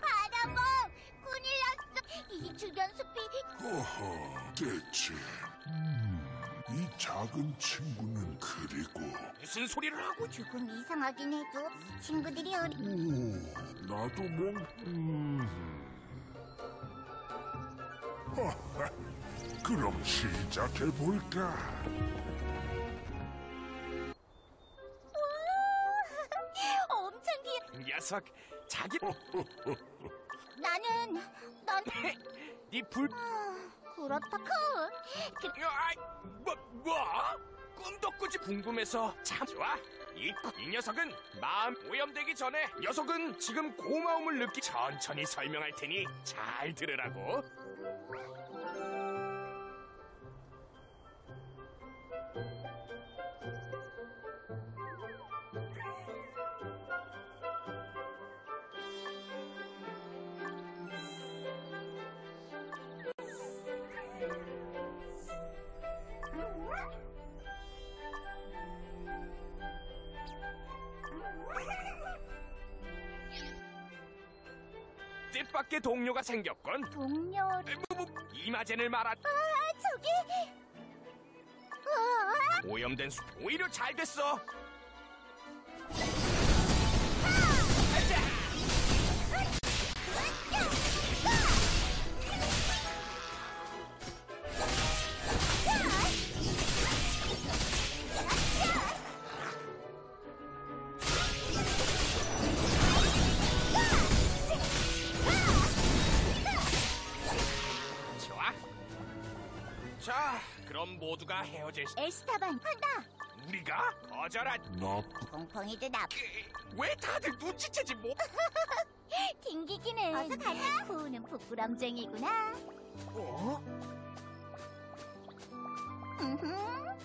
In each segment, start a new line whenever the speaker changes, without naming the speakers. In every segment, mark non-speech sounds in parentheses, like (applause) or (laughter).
바라봄! 군일 약속! 이 주변 숲이... 어허, 대체 작은 친구는 그리고
무슨 소리를 하고
조금 이상하긴 해도 이 친구들이 어리...
오, 나도 뭔 음. 하하, (laughs) 그럼 시작해 볼까? (laughs)
엄청 귀여...
녀석 자기
나는... 난... (laughs)
네불
아, 그렇다 크 그...
아이, 뭐, 뭐? 꿈도 꾸지 궁금해서 참 좋아. 이, 이 녀석은 마음 오염되기 전에 녀석은 지금 고마움을 느끼 천천히 설명할 테니 잘 들으라고. 뜻밖의 동료가 생겼건
동료... 아,
뭐, 뭐, 이마젠을 말한
저기... 우와!
오염된 수 오히려 잘 됐어. 모두가 헤어질 시...
에스타반 한다!
우리가 거절한
나쁘
콩콩이도 나...
왜 다들 눈치채지 뭐? (laughs)
튕기기는... 어서 가자! 후는 부끄럼쟁이구나
어?
음흠.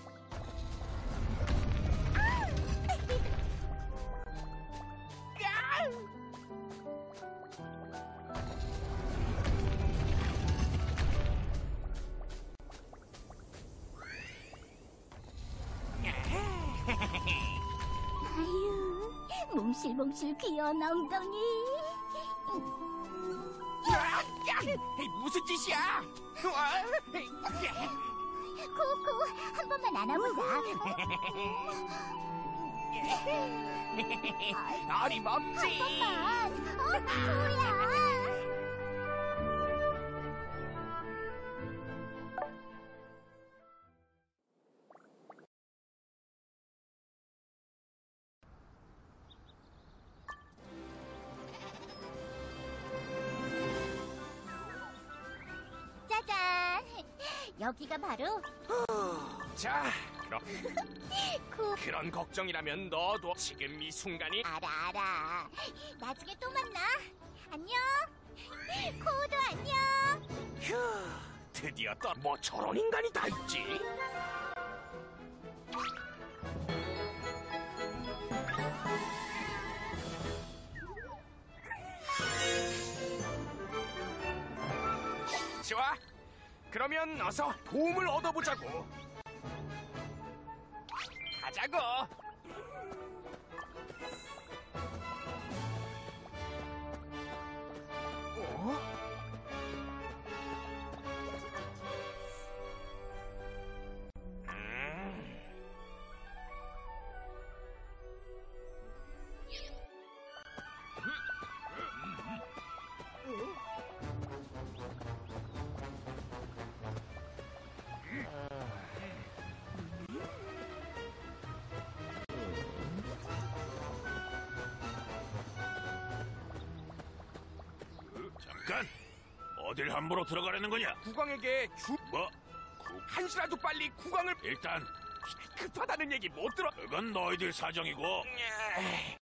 몽실몽실 귀여운 엉덩이.
야, 야, 무슨 짓이야? 아,
코코, 한 번만 안아보자. 한
어림없지.
번만. 어, 뭐야? 여기가 바로
자, 그럼 (laughs)
코.
그런 걱정이라면 너도 지금 이 순간이
알아, 알아. 나중에 또 만나. 안녕. 코도 안녕.
휴, 드디어 또뭐 저런 인간이 다 있지? 그러면 어서 도움을 얻어보자고. 가자고.
잠깐! 어딜 함부로 들어가려는 거냐?
국왕에게 주
뭐? 구-
한시라도 빨리 국왕을
일단
급하다는 얘기 못 들어.
그건 너희들 사정이고
에이,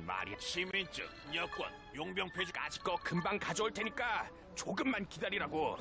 말이
시민증, 여권, 용병 폐지
아직 거 금방 가져올 테니까 조금만 기다리라고.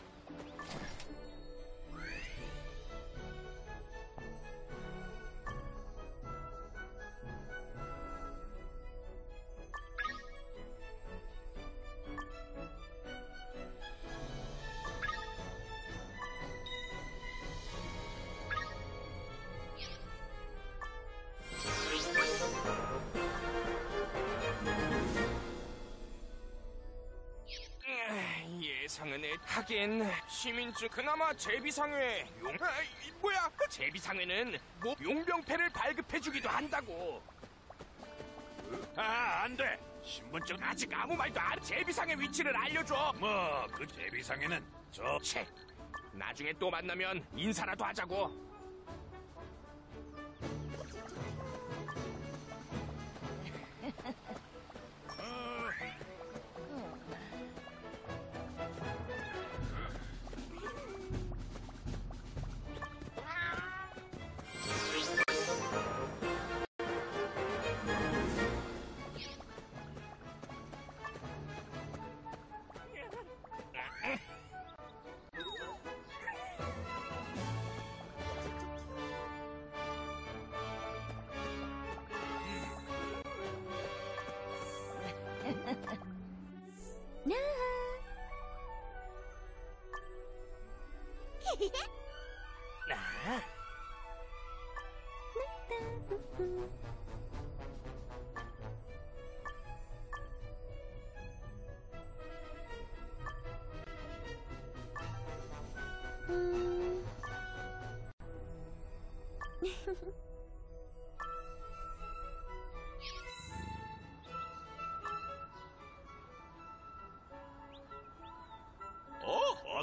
하긴 시민증 그나마 제비상회 용 아, 이, 뭐야 제비상회는 뭐 용병패를 발급해주기도 한다고.
아, 안 돼. 신분증 아직
아무 말도 안 제비상회 위치를 알려줘.
뭐, 그 제비상에는
저채 나중에 또 만나면 인사라도 하자고 Hehehehe (laughs)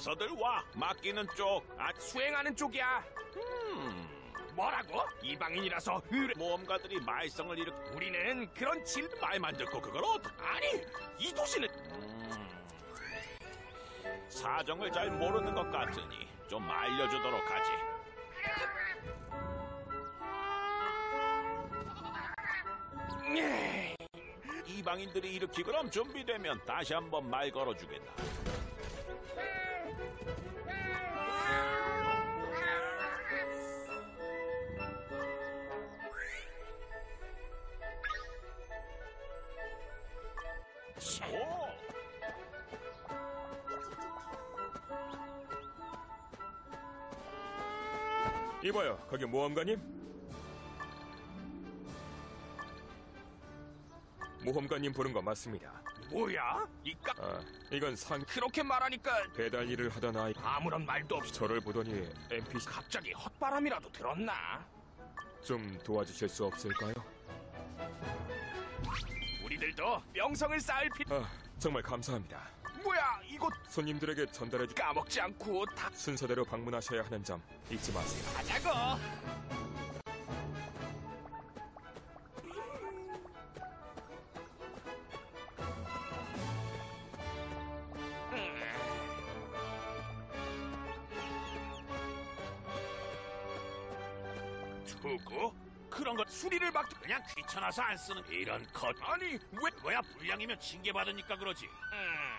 어, 어서들 와. 맡기는 쪽. 아,
수행하는 쪽이야
음.
뭐라고? 이방인이라서 의뢰
모험가들이 말썽을 일으
우리는 그런 질
말만 듣고 그걸 어떻게
아니 이 도시는
음. 사정을 잘 모르는 것 같으니 좀 알려주도록 하지. 이방인들이 일으키 그럼 준비되면 다시 한번 말 걸어주겠다.
거기 모험가님? 모험가님 보는 거 맞습니다.
뭐야? 이까
아, 이건 상
그렇게 말하니까
배달 일을 하던 아이.
아무런 말도 없이
저를 보더니 NPC
갑자기 헛바람이라도 들었나?
좀 도와주실 수 없을까요?
우리들도 명성을 쌓을 필
아, 정말 감사합니다.
뭐야 이거
손님들에게 전달해 주
까먹지 않고 다
순서대로 방문하셔야 하는 점 잊지 마세요.
하자고
두고 그런 거
수리를 막
그냥 귀찮아서 안 쓰는 이런 컷.
아니 왜
뭐야 불량이면 징계 받으니까 그러지.
음.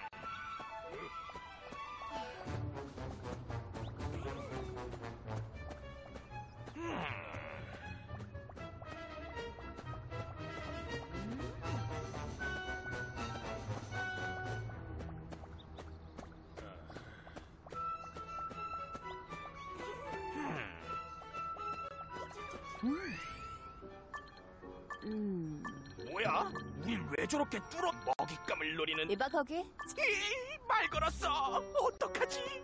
노리는
이봐 거기
이, 말 걸었어. 어떡하지?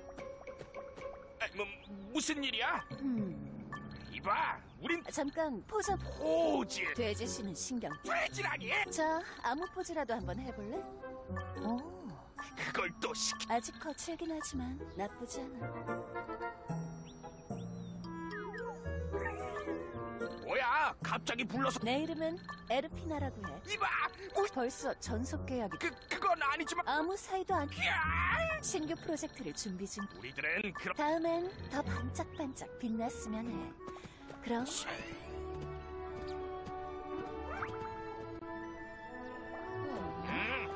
아, 뭐, 무슨 일이야?
음,
이봐, 우린
잠깐 포즈
포즈.
돼지 씨는 신경
돼지라니?
자 아무 포즈라도 한번 해볼래? 오
그걸 또 시키.
아직 거칠긴 하지만 나쁘지 않아
갑자기 불러서
내 이름은 에르피나라고 해
이봐. 우리
벌써 전속 계약이
그 그건 아니지만.
아무 사이도 안
야!
신규 프로젝트를 준비 중
우리들은 그런
다음엔 더 반짝반짝 빛났으면 해 그럼
음,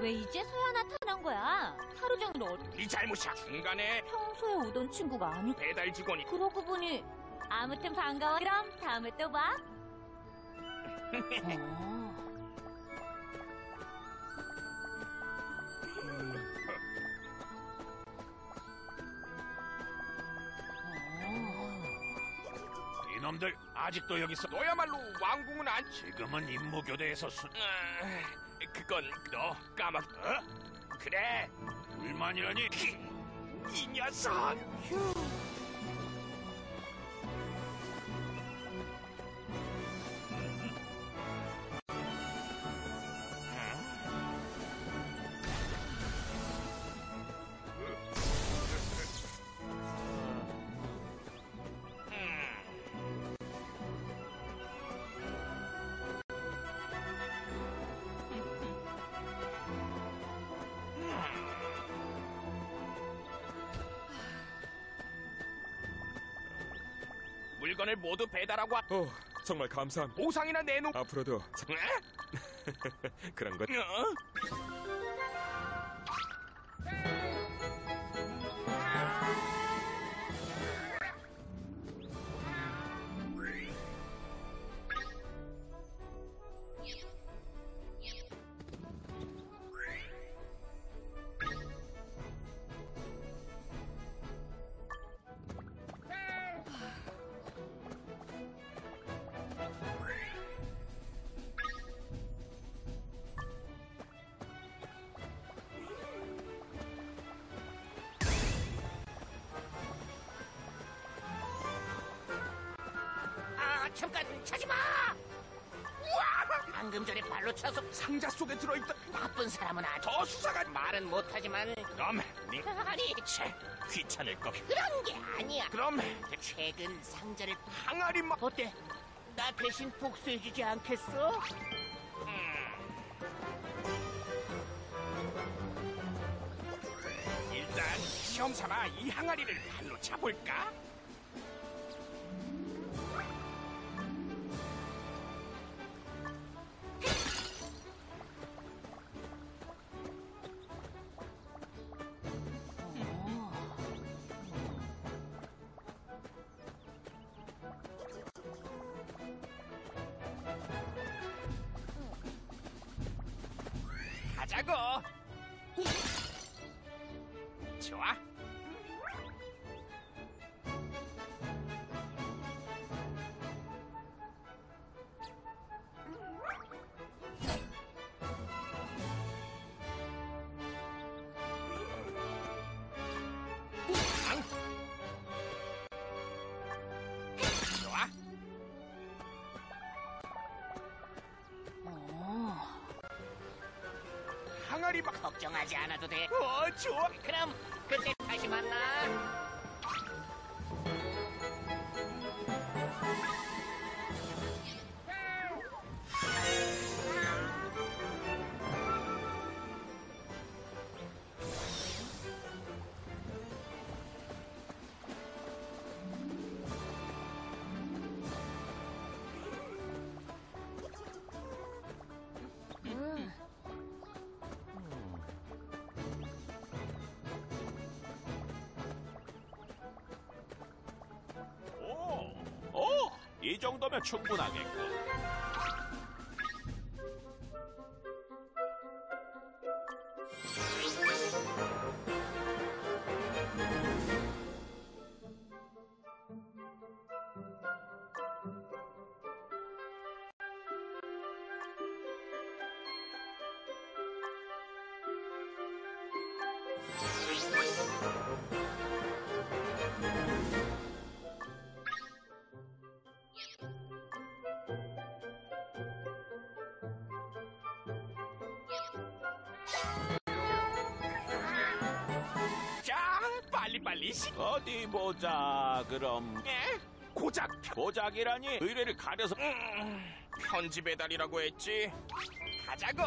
왜 이제서야 나타난 거야? 하루 종일 어디
네 잘못이야. 중간에
평소에 오던 친구가 아니
배달 직원이
그러고 보니 아무튼 반가워 그럼 다음에 또 봐.
어.
이놈들 아직도 여기 있어.
너야말로 왕궁은 안.
지금은 임무교대에서 순.
아, 그건 너 까먹. 어? 그래.
불만이라니? (laughs)
이 녀석! 물건을 모두 배달하고 와-
오, 정말 감사합니다.
보상이나 내놓.
앞으로도? (laughs) 그런 것
어?
잠깐 차지 마! 방금 전에 발로 차서
상자 속에 들어있던
나쁜 사람은 아주
더 수사가
말은 못하지만
그럼 네
아니
채 귀찮을 거.
그런 게 아니야.
그럼
최근 상자를
항아리 막
어때? 나 대신 복수해주지 않겠어?
일단 시험 삼아 이 항아리를 발로 차볼까? 자고.
걱정하지 않아도 돼.
어, 좋아.
이 정도면 충분하겠고.
시.
어디 보자. 그럼
예? 고작
고작이라니 의뢰를 가려서
음, 편지 배달이라고 했지. 가자고.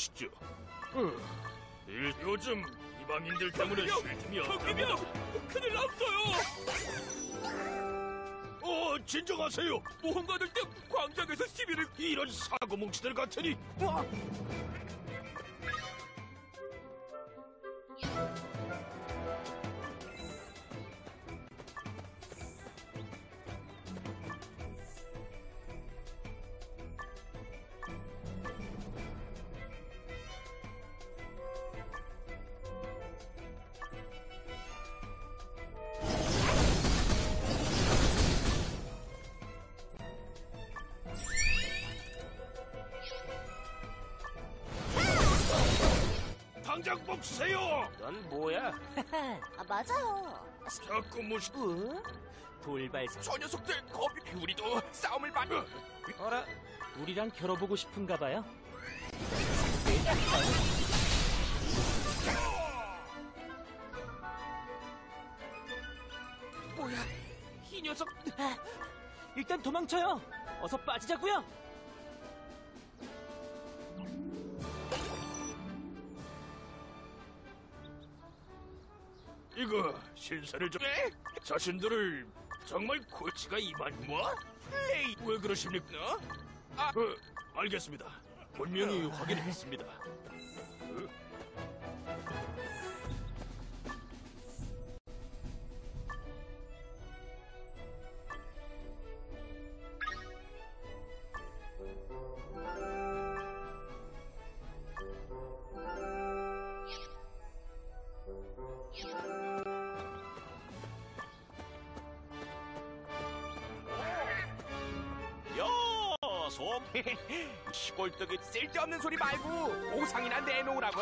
일이시죠? 일, 요즘 이방인들 때문에 쉴 틈이 없답니다. 큰일 났어요. 어, 진정하세요. 모험 받을 때 광장에서 시비를 이런 사고 뭉치들 같으니. 무시...
어? 돌발 저 녀석들 겁이 우리도 싸움을 많이 어라 우리랑 겨뤄보고 싶은가 봐요. 뭐야 이 녀석 아, 일단 도망쳐요. 어서 빠지자고요
이거 신사를 좀...
네?
자신들을 정말 골치가 이만 뭐?
에이
왜 그러십니까?
아.
어, 알겠습니다. 분명히 확인했습니다.
쓸데없는 소리 말고 보상이나 내놓으라고.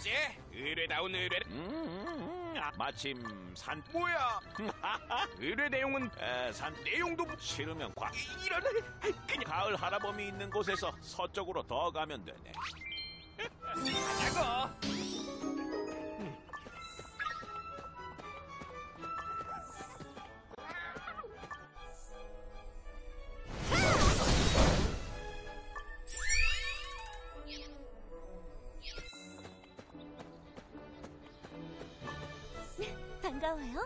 이제 의뢰다운 의뢰.
음, 아, 마침 산, (laughs)
뭐야? 의뢰 내용은
에, 산
내용도 뭐-
싫으면 과.
이- 이런 그냥.
가을 할아범이 있는 곳에서 서쪽으로 더 가면 되네.
가자고
반가워요.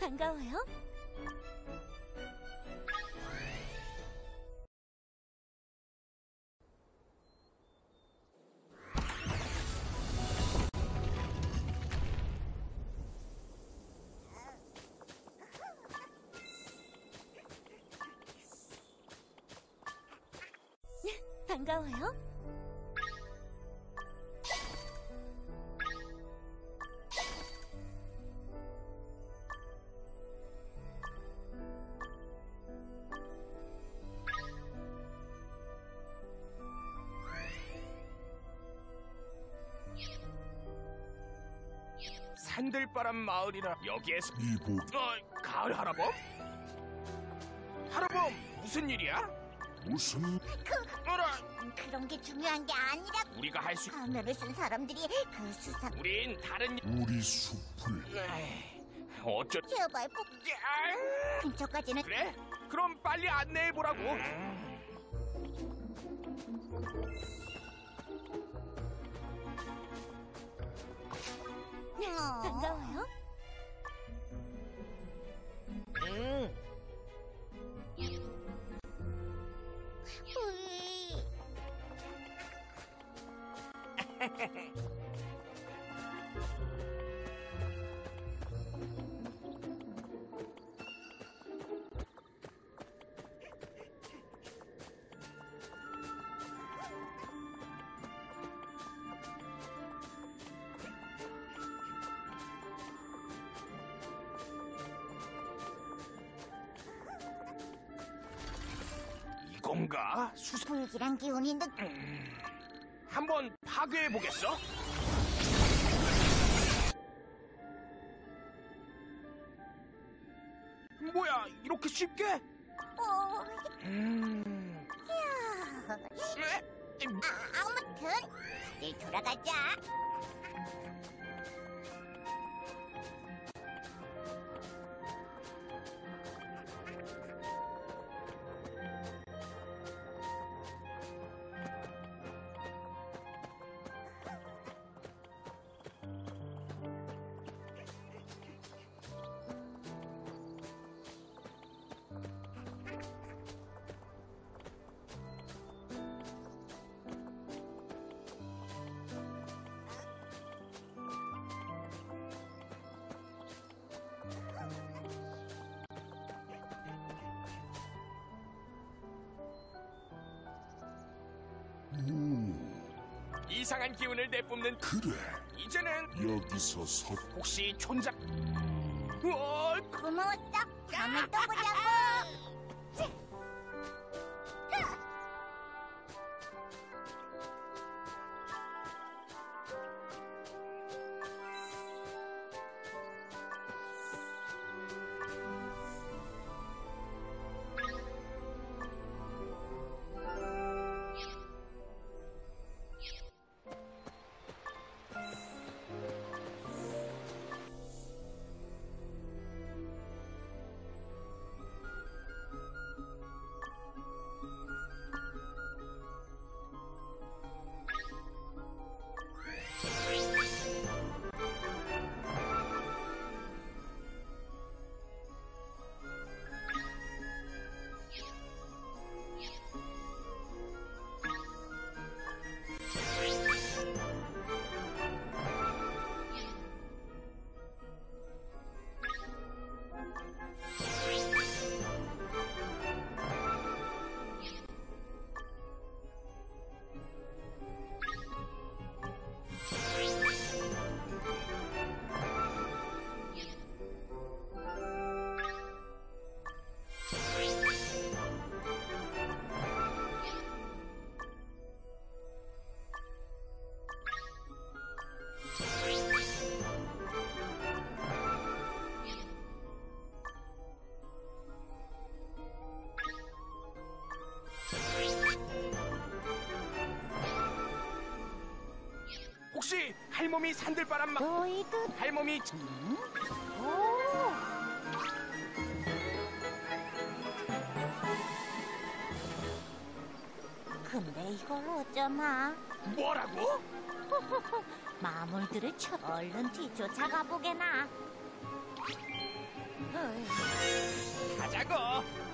반가워요. 반가워요.
산들바람 마을이라 여기에서
이보
어, 가을 할아범? 할아범 무슨 일이야?
무슨
어라
그런 게 중요한 게 아니라
우리가 할 수
가면을 쓴 사람들이 그 수사
우린 다른
우리 숲을
에이, 어쩌
제발 꼭
야,
근처까지는
그래? 그럼 빨리 안내해 보라고.
어.
반가워요.
이건가? 수사
불길한 기운이 느
한번 파괴해 보겠어? 뭐야 이렇게 쉽게?
어,
음...
야.
에?
아, 아무튼 다들 돌아가자.
이상한 기운을 내뿜는
그래
이제는
여기서 서
혹시 촌장 어,
고마웠어. 다음에 또 보자고.
할멈이 산들바람 막
너희도
할멈이
오. 근데 이걸 어쩌나?
뭐라고? (laughs)
마물들을 쳐 얼른 뒤쫓아가 보게나.
가자고.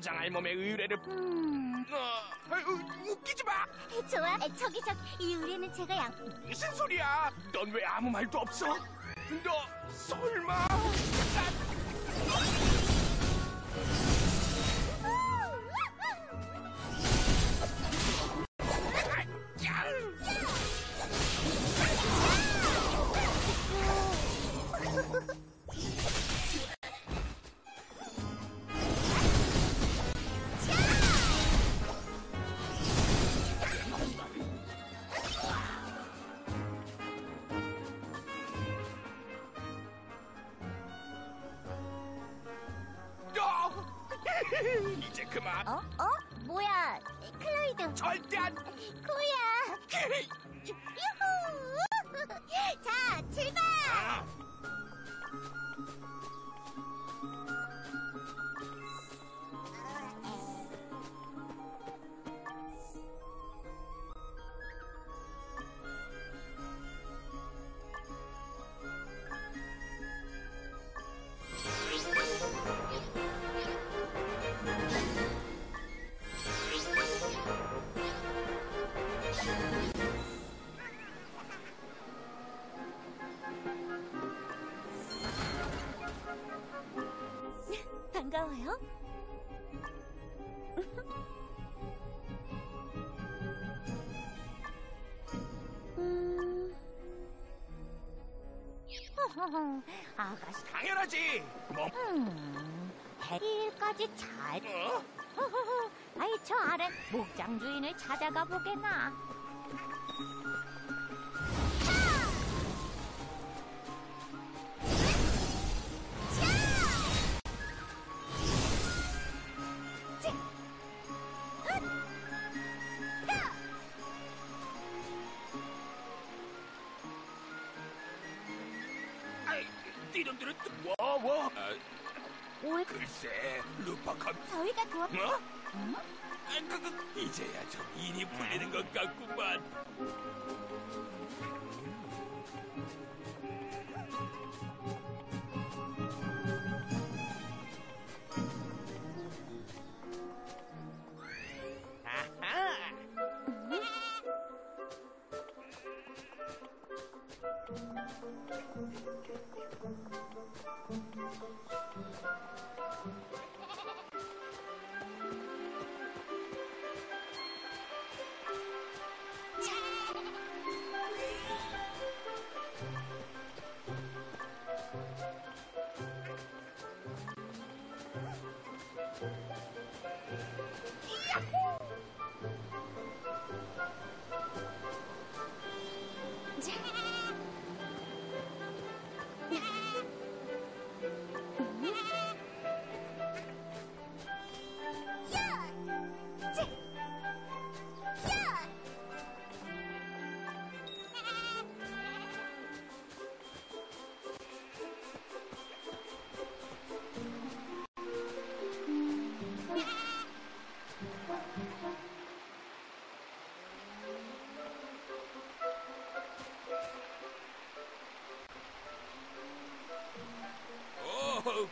촌장 할멈의 의뢰를
음,
어, 아유, 웃기지 마.
좋아. 저기 저이 의뢰는 제가 양.
무슨 소리야? 넌 왜 아무 말도 없어? 너 설마? 너 (laughs)
코야. 유 아가씨.
당연하지. 뭐?
음. 해일까지 잘.
어? (laughs)
아이 저 아래 목장 주인을 찾아가 보게나.
이, 니놈들은 또 뭐? 뭐? 아,
올
글쎄, 루파카.
저희가 도와.
어?
아, 그, 그, 이제야 좀 일이 풀리는 것 같구만.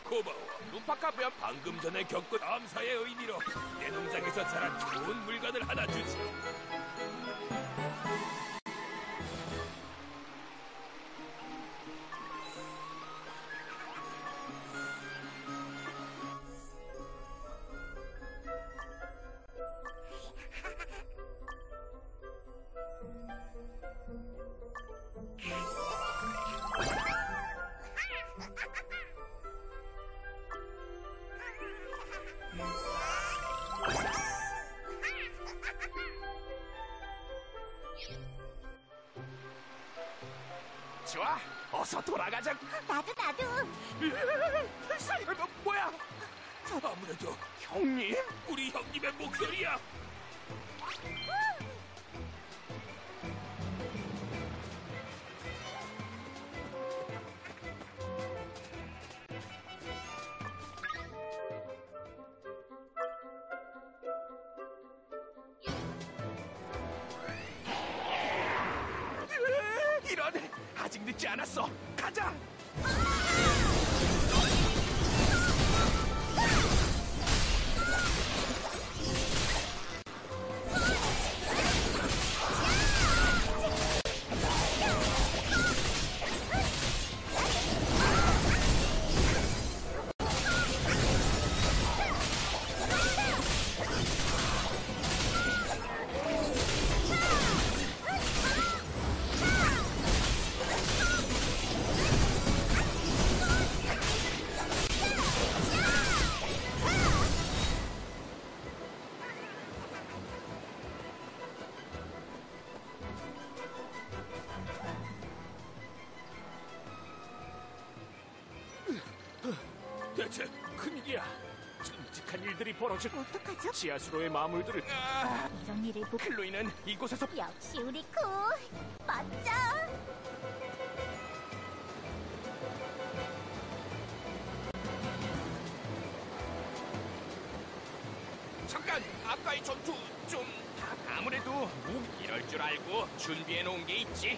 고마워. 루파카베야 방금 전에 겪은 암사의 의미로 내 농장에서 자란 좋은 물건을 하나 주지.
아직 늦지 않았어. 가자.
대
벌어질
어떡하죠?
지하수로의 마물들을 아,
이런 일을 보
클로이는 이곳에서
역시 우리 쿠 멋져.
잠깐 아까의 전투 좀 아무래도 뭐 이럴 줄 알고 준비해 놓은 게 있지.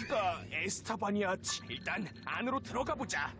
여기가 에스타바니아 치- 일단 안으로 들어가 보자.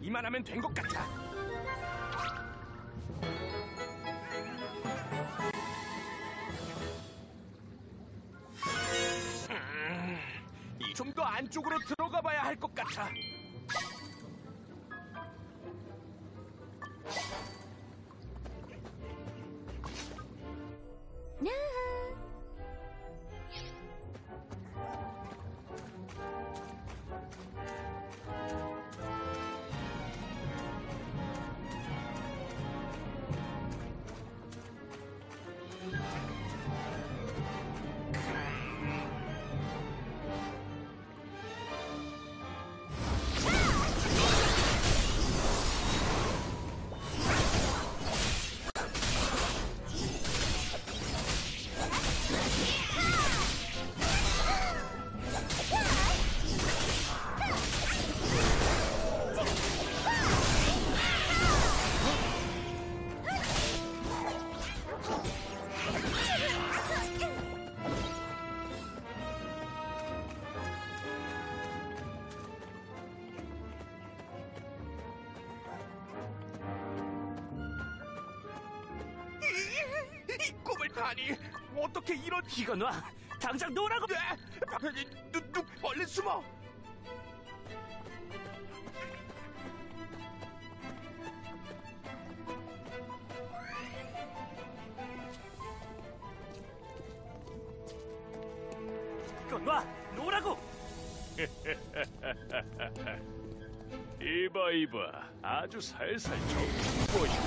이만하면 된 것 같아. 아니 어떻게 이런 이거 놔. 당장 놓으라고! 누, 누 얼른 숨어! 이거 놔. 놓으라고!
이봐 이봐. 아주 살살 좀 보시오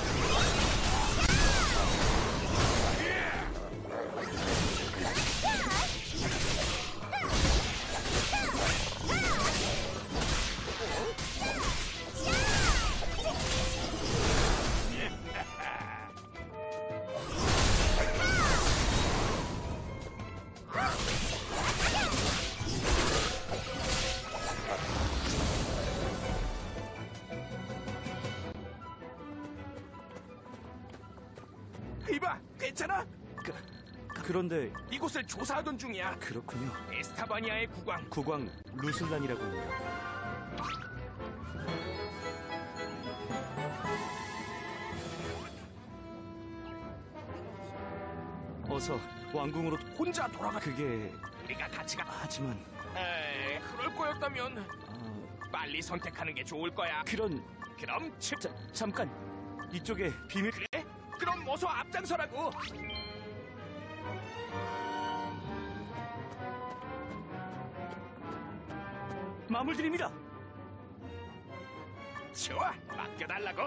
이봐 괜찮아?
그런데
이곳을 조사하던 중이야.
그렇군요.
에스타바니아의 국왕.
국왕 루슬란이라고 합니다. 어서 왕궁으로
혼자 돌아가.
그게
우리가 같이 가.
하지만
에이 그럴 거였다면
아,
빨리 선택하는 게 좋을 거야.
그런
그럼 치
자, 잠깐. 이쪽에 비밀
그래? 어서 앞장서라고
마물드립니다.
좋아 맡겨달라고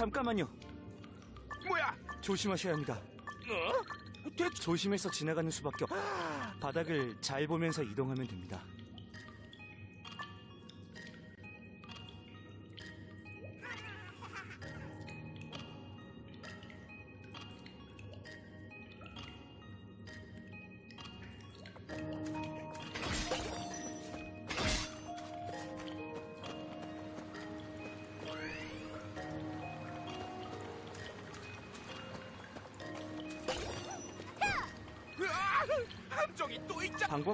잠깐만요.
뭐야
조심하셔야 합니다.
어? 대
조심해서 지나가는 수밖에 없. 바닥을 잘 보면서 이동하면 됩니다.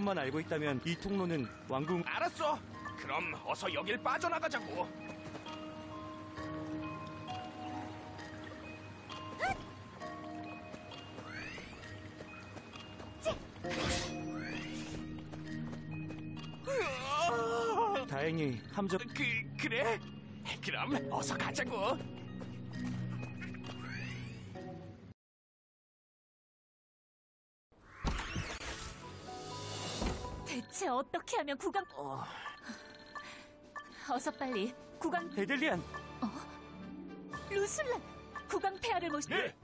방법만 알고 있다면 이 통로는 왕궁
알았어 그럼 어서 여길 빠져나가자고!
다행히 함정
그 그래? 그럼 어서 가자고.
어떻게 하면 국왕... 어서 빨리 국왕
에델리안
루슬란 국왕 폐하를 모시...
네.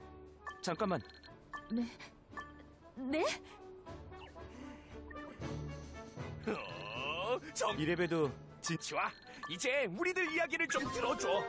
잠깐만
네?
어, 정
이래봬도 진
좋아. 이제 우리들 이야기를 좀 들어줘.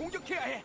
공격해야 해.